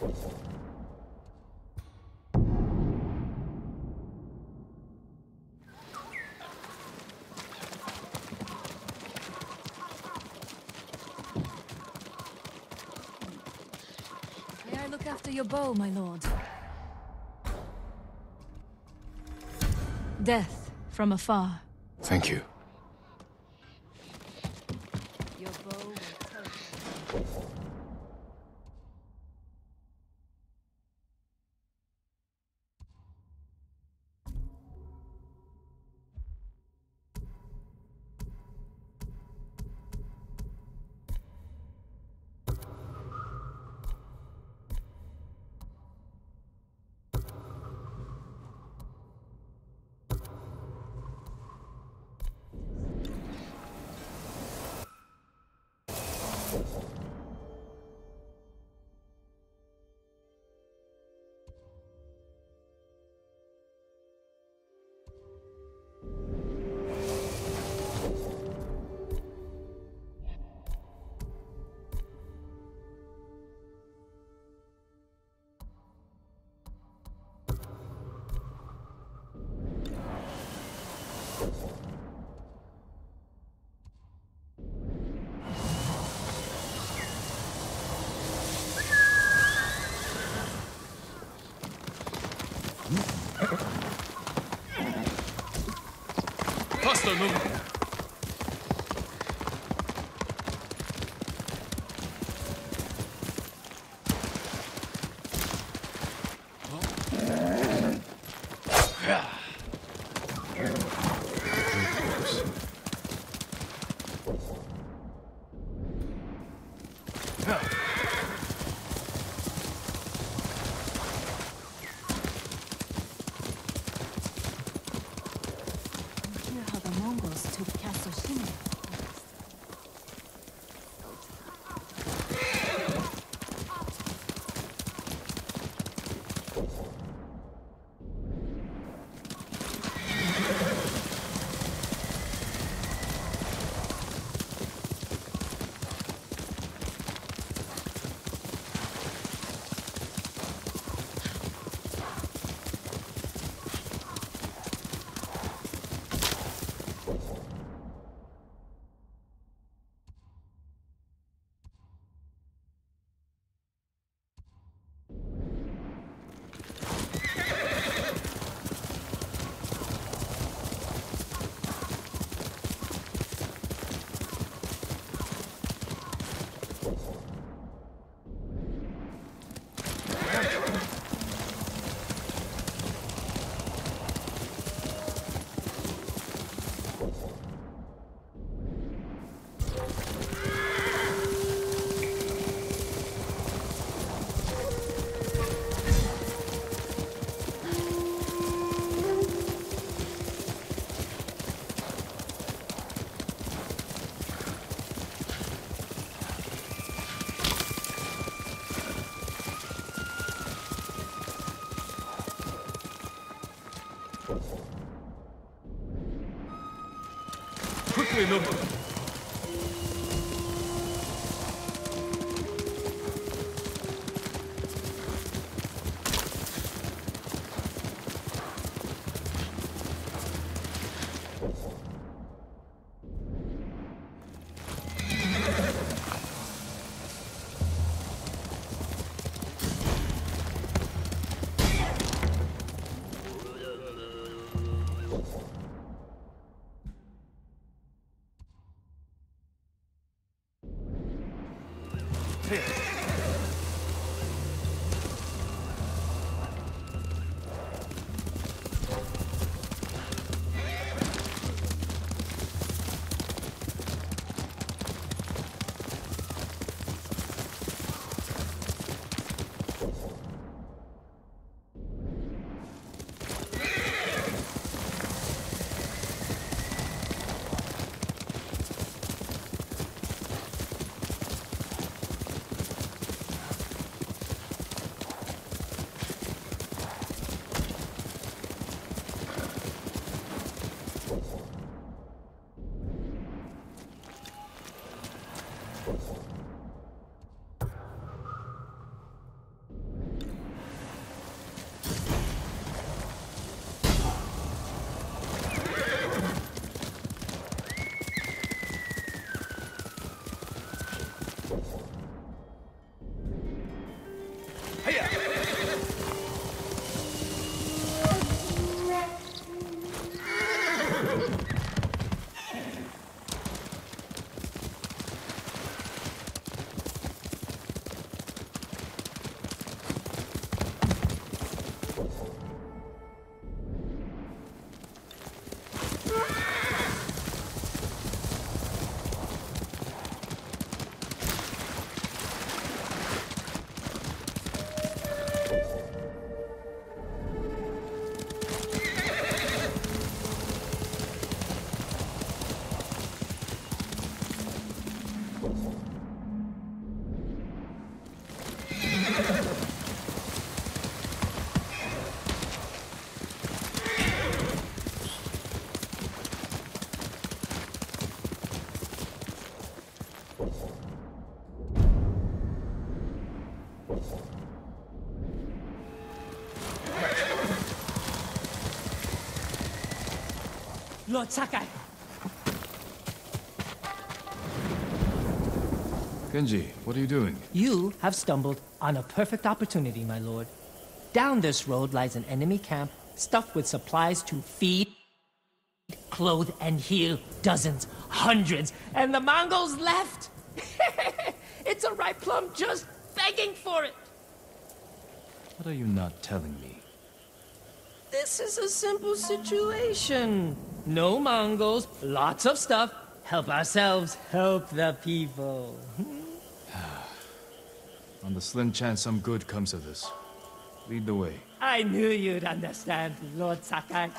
May I look after your bow, my lord? Death from afar. Thank you. esto nunca. Quickly, Thank you. Lord Sakai! Kenji, what are you doing? you have stumbled on a perfect opportunity, my lord. Down this road lies an enemy camp stuffed with supplies to feed, clothe, and heal dozens, hundreds, and the Mongols left. it's a ripe plum just begging for it. What are you not telling me? This is a simple situation. No Mongols, lots of stuff. Help ourselves, help the people. Hmm. On the slim chance some good comes of this. Lead the way. I knew you'd understand, Lord Sakai.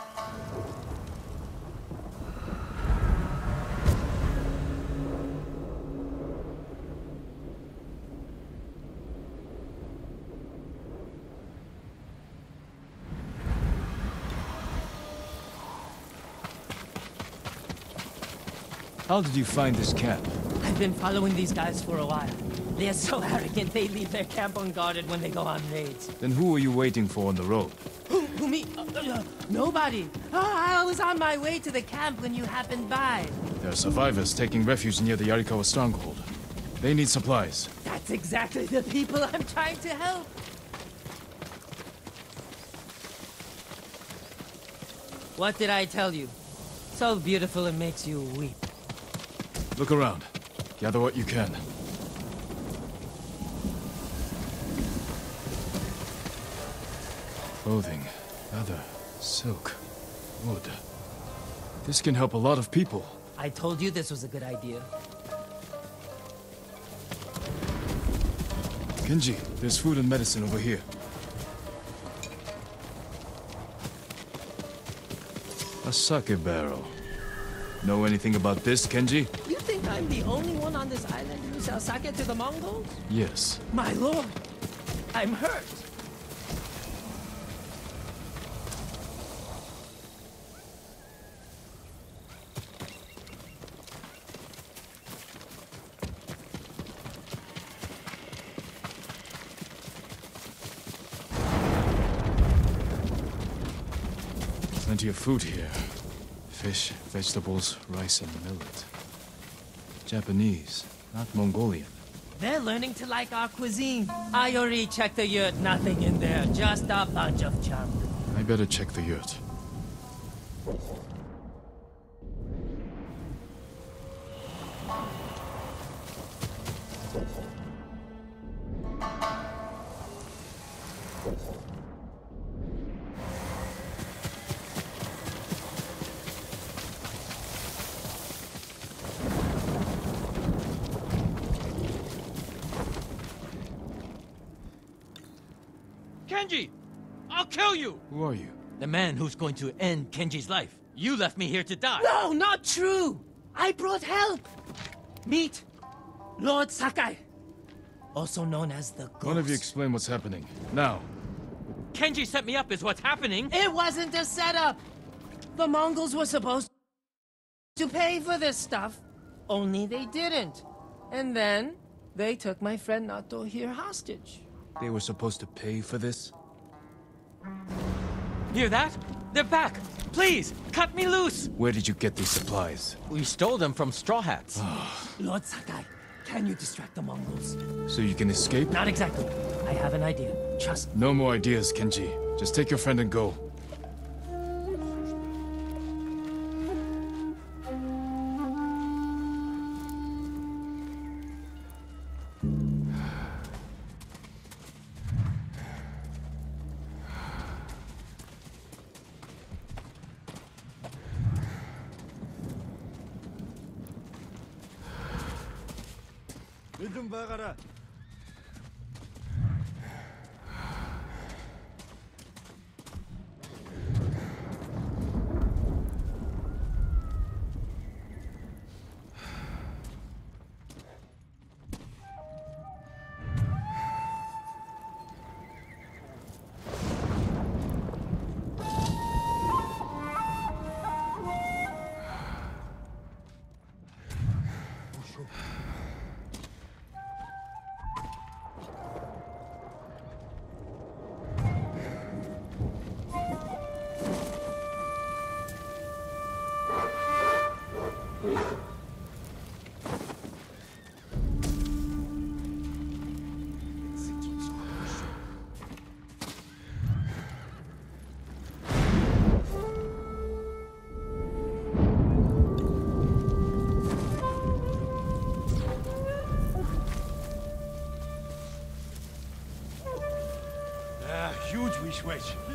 How did you find this camp? I've been following these guys for a while. They're so arrogant they leave their camp unguarded when they go on raids. Then who were you waiting for on the road? Who, who me? Uh, uh, nobody. Oh, I was on my way to the camp when you happened by. There are survivors taking refuge near the Yarikawa stronghold. They need supplies. That's exactly the people I'm trying to help. What did I tell you? So beautiful it makes you weep. Look around. Gather what you can. Clothing, leather, silk, wood. This can help a lot of people. I told you this was a good idea. Kenji, there's food and medicine over here. A sake barrel. Know anything about this, Kenji? You think I'm the only one on this island who sells sake to the Mongols? Yes. My lord, I'm hurt. Plenty of food here. Vegetables, rice, and millet. Japanese, not Mongolian. They're learning to like our cuisine. I already checked the yurt, nothing in there, just a bunch of junk. I better check the yurt. Who's going to end Kenji's life. You left me here to die. No, not true! I brought help! Meet Lord Sakai, also known as the Ghost. One of you explain what's happening. Now. Kenji set me up is what's happening. It wasn't a setup! The Mongols were supposed to pay for this stuff, only they didn't. And then, they took my friend Nato here hostage. They were supposed to pay for this? Hear that? They're back. Please, cut me loose. Where did you get these supplies? We stole them from Straw Hats. Lord Sakai, can you distract the Mongols? So you can escape? Not exactly. I have an idea. Trust me. No more ideas, Kenji. Just take your friend and go. Huge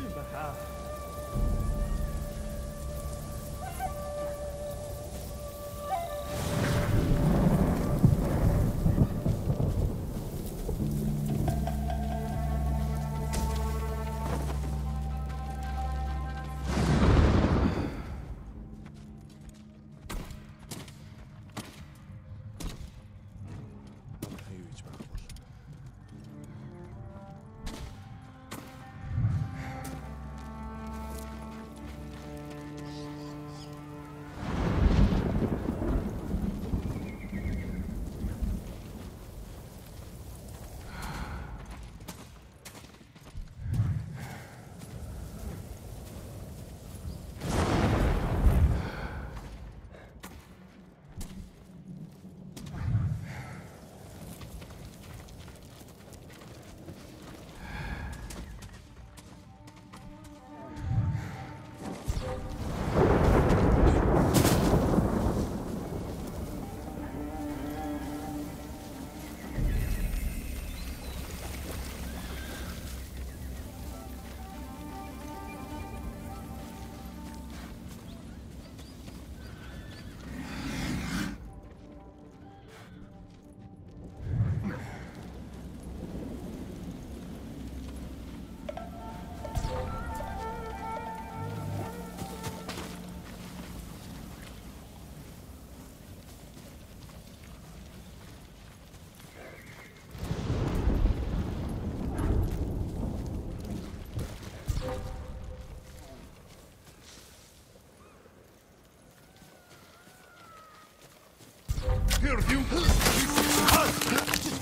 Here, you!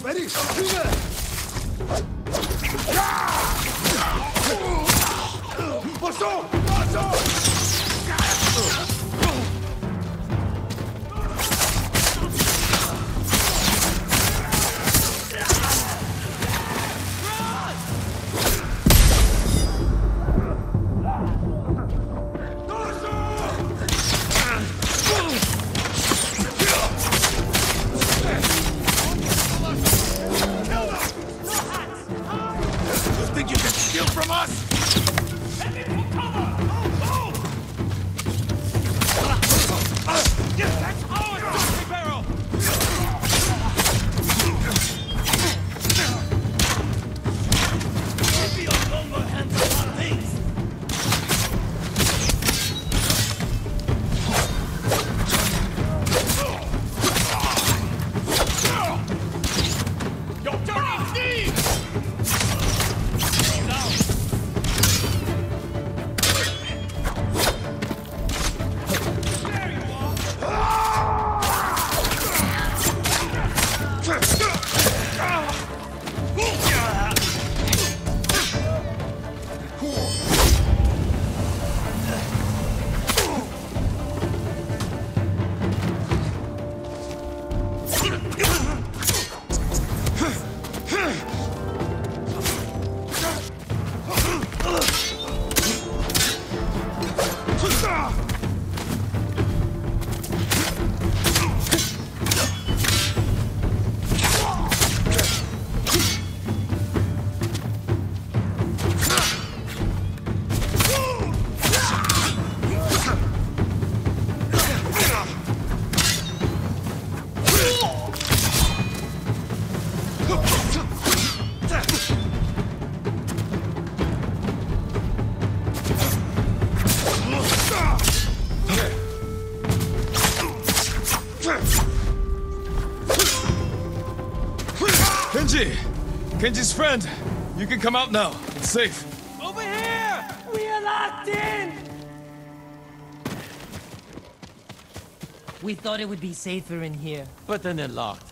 Ready? Passou! Passou! Kenji's friend! You can come out now. It's safe. Over here! We are locked in! We thought it would be safer in here. But then they're locked.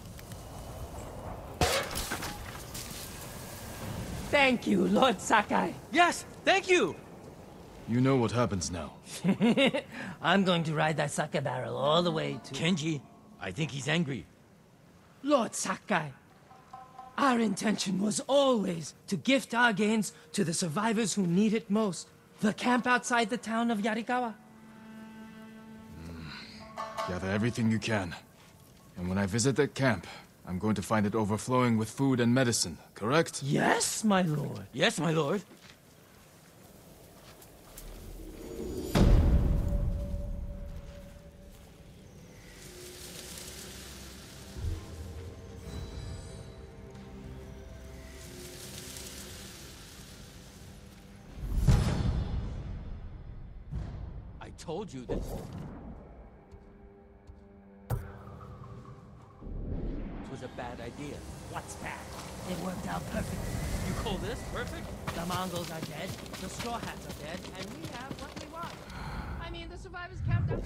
Thank you, Lord Sakai. Yes, thank you! You know what happens now. I'm going to ride that sake barrel all the way to... Kenji, I think he's angry. Lord Sakai, our intention was always to gift our gains to the survivors who need it most. The camp outside the town of Yarikawa. Hmm. Gather everything you can. And when I visit that camp, I'm going to find it overflowing with food and medicine, correct? Yes, my lord. Yes, my lord. Told you that... It was a bad idea. What's that? It worked out perfectly. You call this perfect? The Mongols are dead, the Straw Hats are dead, and we have what we want. I mean, the survivors camped up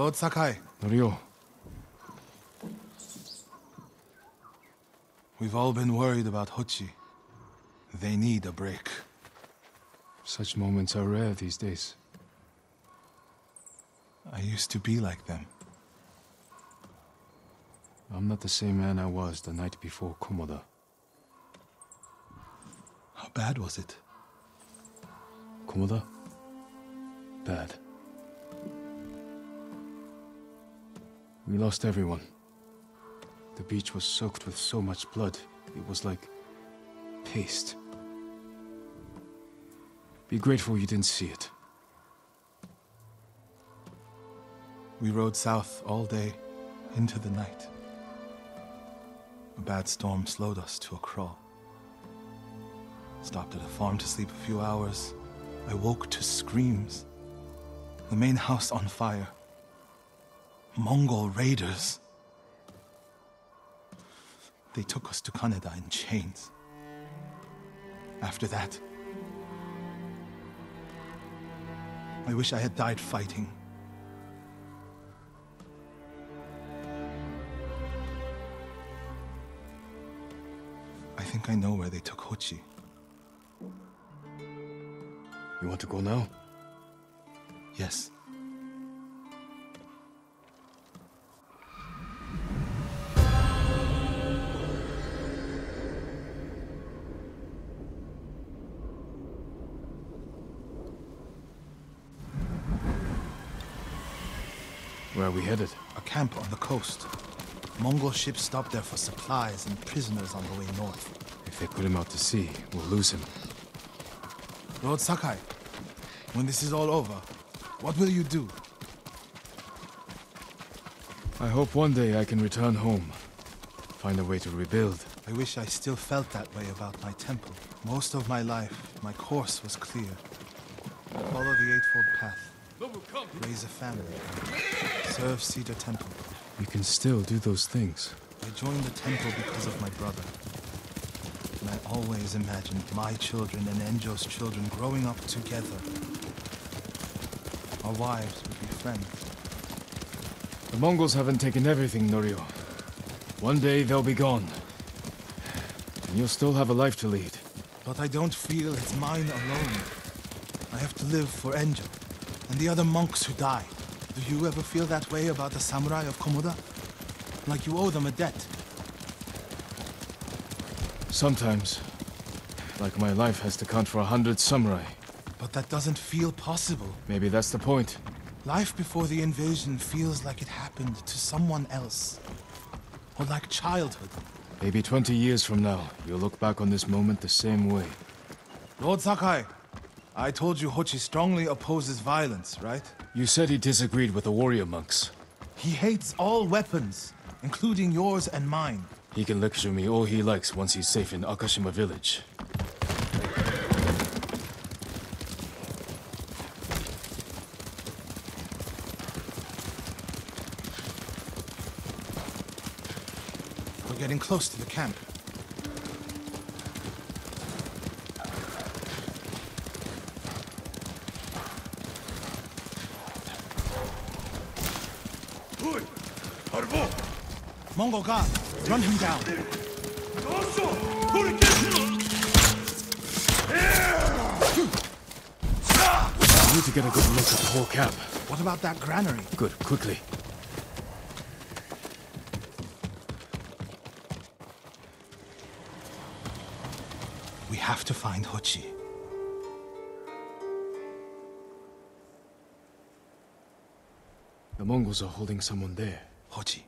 Lord Sakai, Norio, we've all been worried about Hochi. They need a break. such moments are rare these days. I used to be like them. I'm not the same man I was the night before Komoda. How bad was it? Komoda? Bad. We lost everyone. The beach was soaked with so much blood, it was like paste. Be grateful you didn't see it. We rode south all day into the night. A bad storm slowed us to a crawl. Stopped at a farm to sleep a few hours. I woke to screams. The main house on fire. Mongol raiders. They took us to Kaneda in chains. After that, I wish I had died fighting. I think I know where they took Hochi. You want to go now? Yes. Where are we headed? A camp on the coast. Mongol ships stopped there for supplies and prisoners on the way north. If they put him out to sea, we'll lose him. Lord Sakai, when this is all over, what will you do? I hope one day I can return home. Find a way to rebuild. I wish I still felt that way about my temple. Most of my life, my course was clear. Follow the Eightfold Path. Raise a family. Serve Cedar Temple. You can still do those things. I joined the temple because of my brother. And I always imagined my children and Enjo's children growing up together. Our wives would be friends. The Mongols haven't taken everything, Norio. One day they'll be gone. And you'll still have a life to lead. But I don't feel it's mine alone. I have to live for Enjo and the other monks who died. Do you ever feel that way about the samurai of Komoda? Like you owe them a debt? Sometimes. Like my life has to count for a hundred samurai. But that doesn't feel possible. Maybe that's the point. Life before the invasion feels like it happened to someone else. Or like childhood. Maybe 20 years from now, you'll look back on this moment the same way. Lord Sakai, I told you Hochi strongly opposes violence, right? You said he disagreed with the warrior monks. He hates all weapons, including yours and mine. He can lecture me all he likes once he's safe in Akashima village. We're getting close to the camp. Mongol guard, run him down. I need to get a good look at the whole camp. What about that granary? Good, quickly. We have to find Hochi. Mongols are holding someone there. Hochi.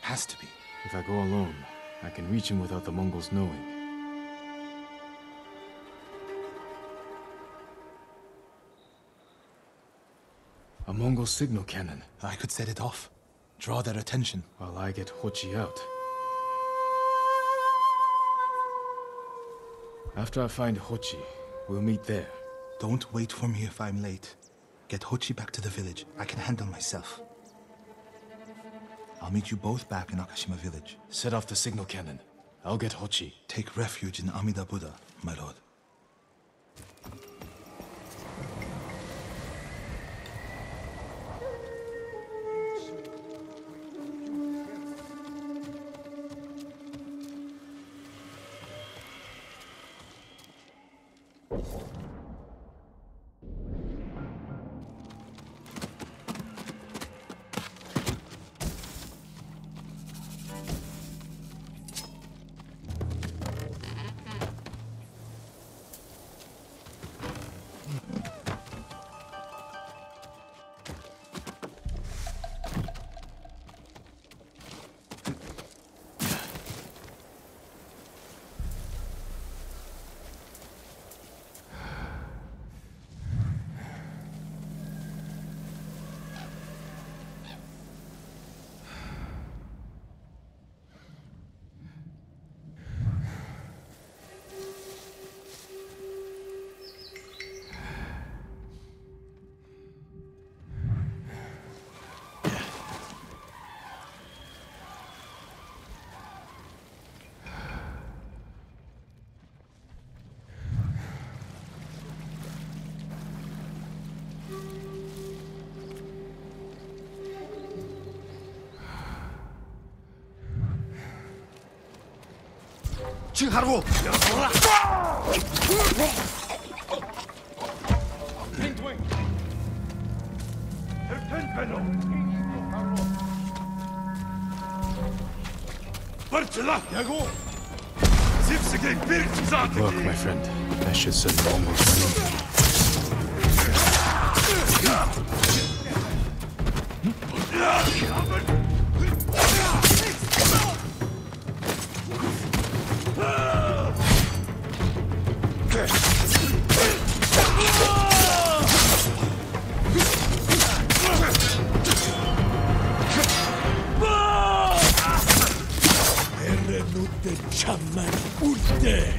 Has to be. If I go alone, I can reach him without the Mongols knowing. A Mongol signal cannon, I could set it off. Draw their attention. while I get Hochi out. After I find Hochi, we'll meet there. Don't wait for me if I'm late. Get Hochi back to the village. I can handle myself. I'll meet you both back in Akashima village. Set off the signal cannon. I'll get Hochi. Take refuge in Amida Buddha, my lord. Look, my friend, that should send the running. Yeah. 내 참만 울때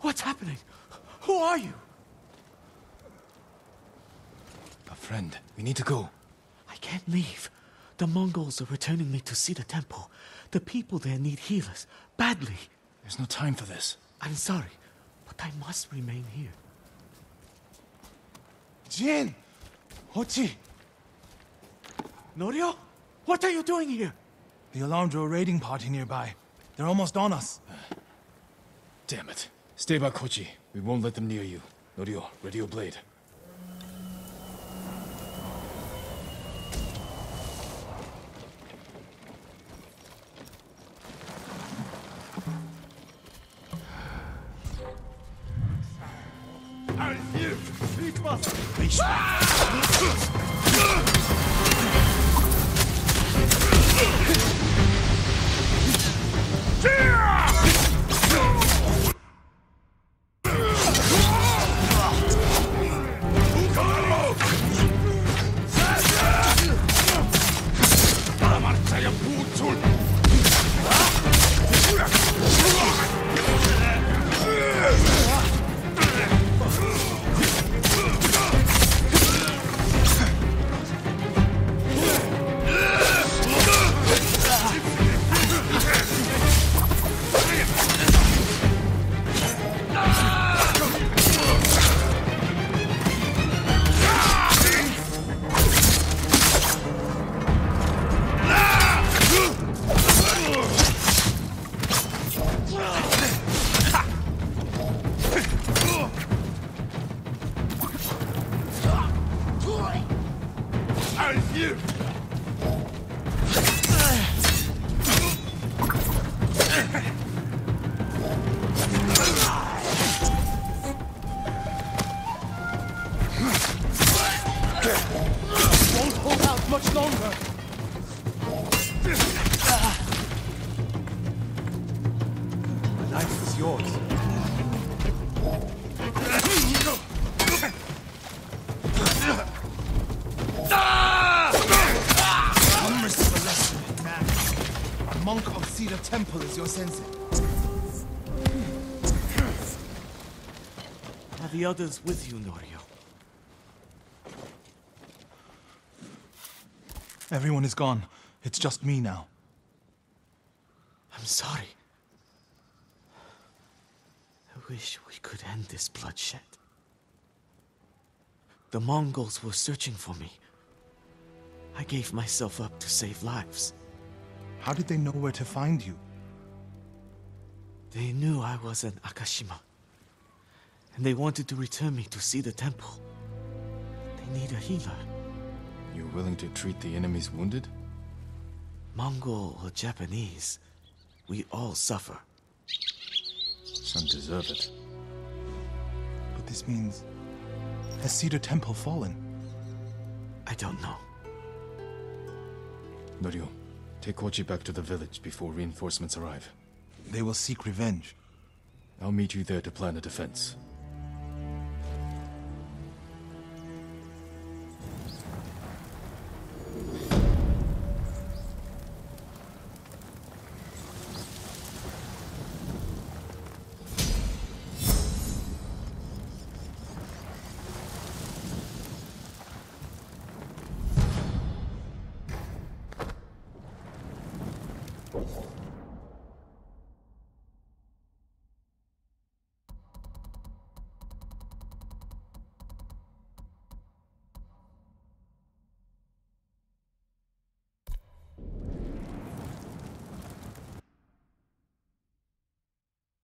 What's happening? Who are you? A friend. We need to go. I can't leave. The Mongols are returning me to see the temple. The people there need healers. Badly. There's no time for this. I'm sorry but I must remain here. Jin! Hochi! Norio? What are you doing here? The alarm drew a raiding party nearby. They're almost on us. Damn it. Stay back, Hochi. We won't let them near you. Norio, ready your blade. Temple is your sensei. Are the others with you, Norio? Everyone is gone. It's just me now. I'm sorry. I wish we could end this bloodshed. The Mongols were searching for me. I gave myself up to save lives. How did they know where to find you? They knew I was an Akashima. And they wanted to return me to see the temple. They need a healer. You're willing to treat the enemy's wounded? Mongol or Japanese, we all suffer. Some deserve it. But this means. Has Cedar Temple fallen? I don't know. Norio, take Hochi back to the village before reinforcements arrive. They will seek revenge. I'll meet you there to plan a defense.